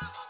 Bye.